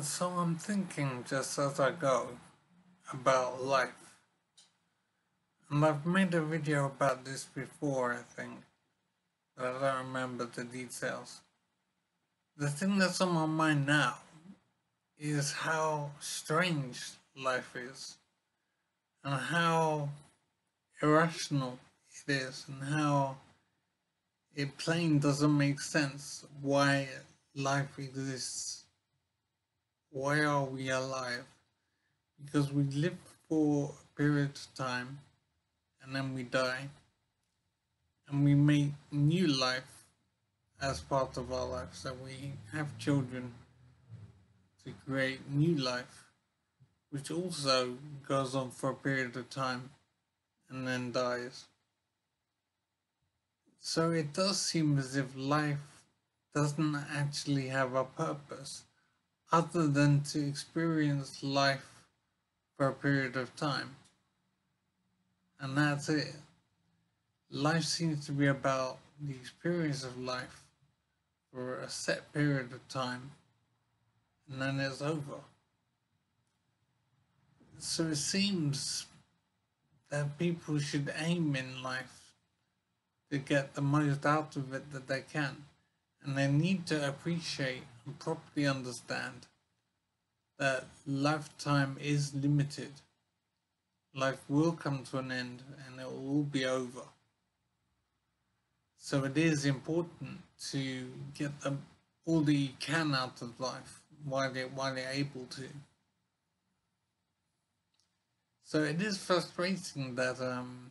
So I'm thinking just as I go about life. And I've made a video about this before, I think, but I don't remember the details. The thing that's on my mind now is how strange life is and how irrational it is and how it plain doesn't make sense why life exists why are we alive? Because we live for a period of time and then we die and we make new life as part of our life. So we have children to create new life, which also goes on for a period of time and then dies. So it does seem as if life doesn't actually have a purpose other than to experience life for a period of time. And that's it. Life seems to be about the experience of life for a set period of time and then it's over. So it seems that people should aim in life to get the most out of it that they can and they need to appreciate properly understand that lifetime is limited. Life will come to an end and it will all be over. So it is important to get them all that you can out of life while they while they're able to. So it is frustrating that um,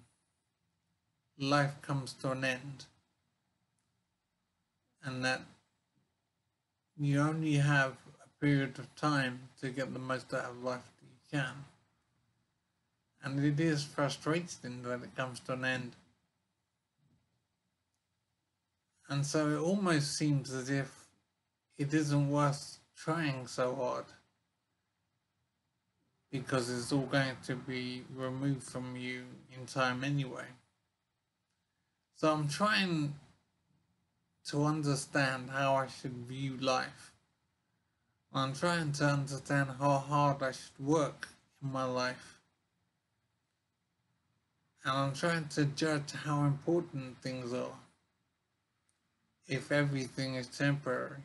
life comes to an end and that you only have a period of time to get the most out of life that you can. And it is frustrating that it comes to an end. And so it almost seems as if it isn't worth trying so hard because it's all going to be removed from you in time anyway. So I'm trying to understand how I should view life. I'm trying to understand how hard I should work in my life. And I'm trying to judge how important things are if everything is temporary.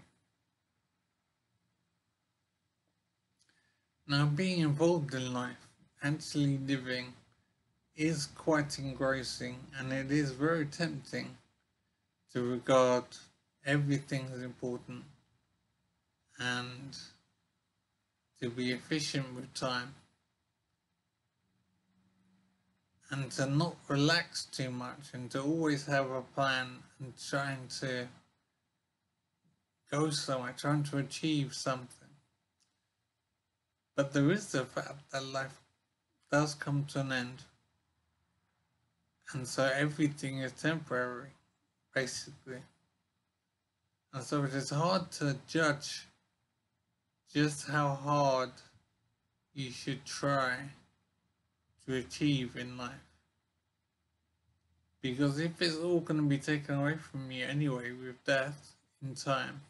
Now being involved in life, actually living, is quite engrossing and it is very tempting to regard everything as important and to be efficient with time and to not relax too much and to always have a plan and trying to go somewhere, trying to achieve something. But there is the fact that life does come to an end and so everything is temporary basically. And so it is hard to judge just how hard you should try to achieve in life. Because if it's all going to be taken away from you anyway with death in time,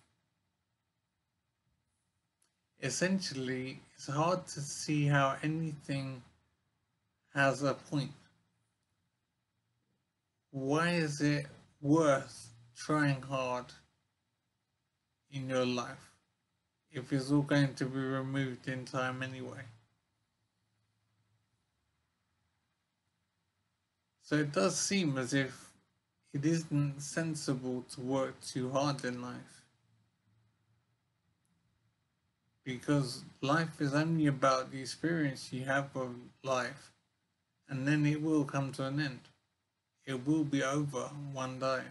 essentially it's hard to see how anything has a point. Why is it worth trying hard in your life if it's all going to be removed in time anyway. So it does seem as if it isn't sensible to work too hard in life. Because life is only about the experience you have of life and then it will come to an end it will be over one day.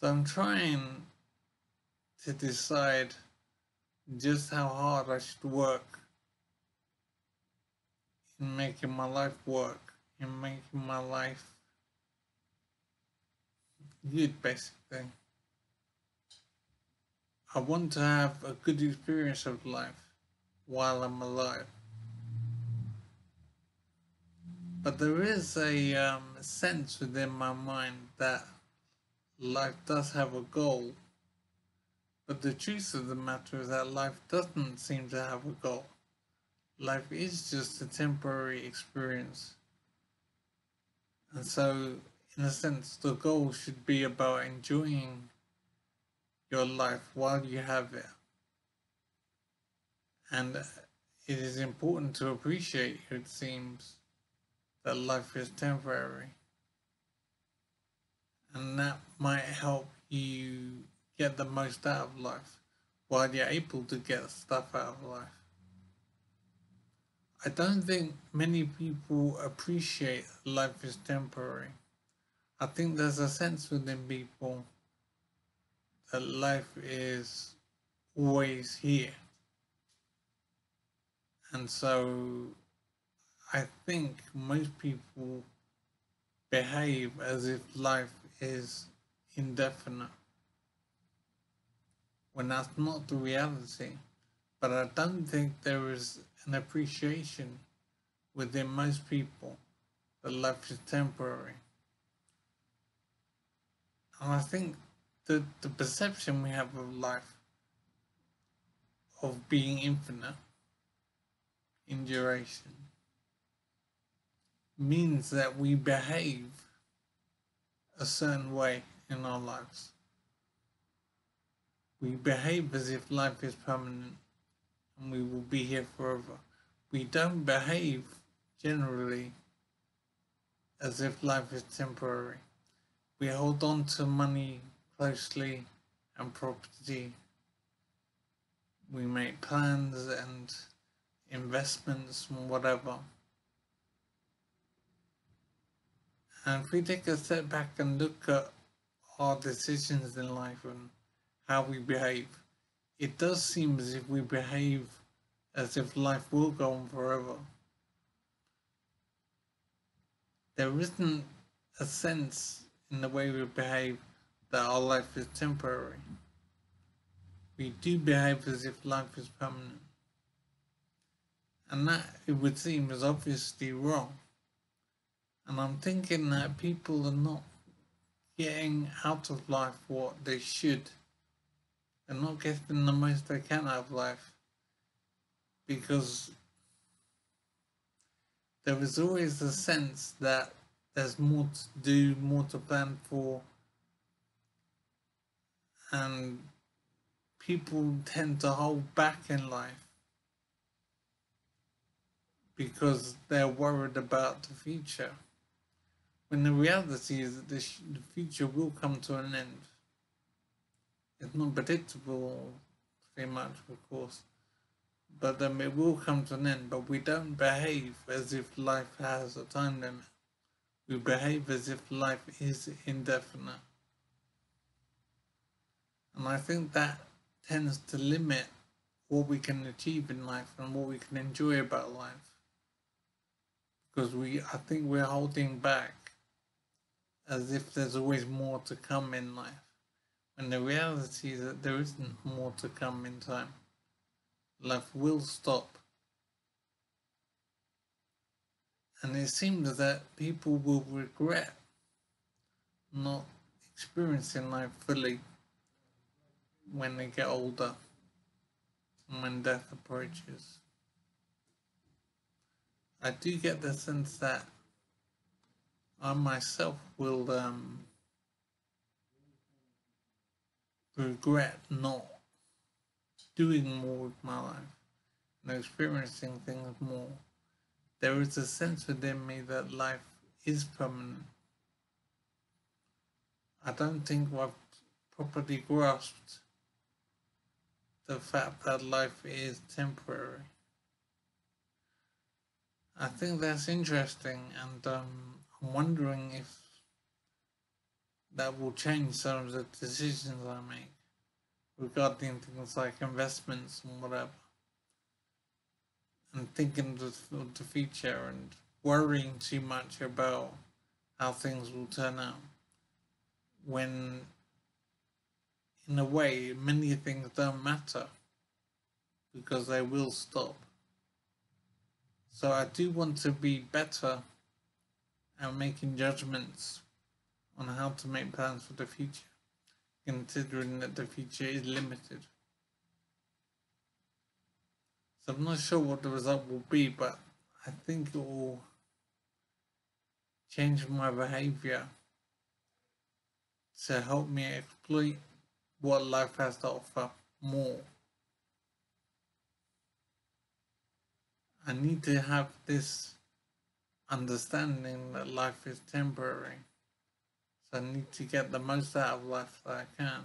So I'm trying to decide just how hard I should work in making my life work, in making my life good basically. I want to have a good experience of life while I'm alive. But there is a um, sense within my mind that life does have a goal, But the truth of the matter is that life doesn't seem to have a goal. Life is just a temporary experience. And so, in a sense, the goal should be about enjoying your life while you have it. And it is important to appreciate, it seems, that life is temporary. And that might help you get the most out of life while you're able to get stuff out of life. I don't think many people appreciate life is temporary. I think there's a sense within people that life is always here. And so I think most people behave as if life is indefinite when that's not the reality. But I don't think there is an appreciation within most people that life is temporary. And I think that the perception we have of life, of being infinite in duration, means that we behave a certain way in our lives. We behave as if life is permanent and we will be here forever. We don't behave generally as if life is temporary. We hold on to money closely and property. We make plans and investments and whatever. And if we take a step back and look at our decisions in life and how we behave. It does seem as if we behave as if life will go on forever. There isn't a sense in the way we behave that our life is temporary. We do behave as if life is permanent. And that, it would seem, is obviously wrong. And I'm thinking that people are not getting out of life what they should and not getting the most they can out of life because there is always a sense that there's more to do, more to plan for, and people tend to hold back in life because they're worried about the future. When the reality is that the future will come to an end it's not predictable very much, of course, but um, it will come to an end. But we don't behave as if life has a time limit. We behave as if life is indefinite. And I think that tends to limit what we can achieve in life and what we can enjoy about life. Because we, I think we're holding back as if there's always more to come in life. when the reality is that there isn't more to come in time. Life will stop. And it seems that people will regret not experiencing life fully when they get older and when death approaches. I do get the sense that I myself will um, regret not doing more with my life and experiencing things more. There is a sense within me that life is permanent. I don't think I've properly grasped the fact that life is temporary. I think that's interesting and um, I'm wondering if that will change some of the decisions I make regarding things like investments and whatever. And thinking of the future and worrying too much about how things will turn out. When, in a way, many things don't matter because they will stop. So I do want to be better at making judgments on how to make plans for the future. considering that the future is limited. So I'm not sure what the result will be, but I think it will change my behavior to help me exploit what life has to offer more. I need to have this understanding that life is temporary. So I need to get the most out of life that I can.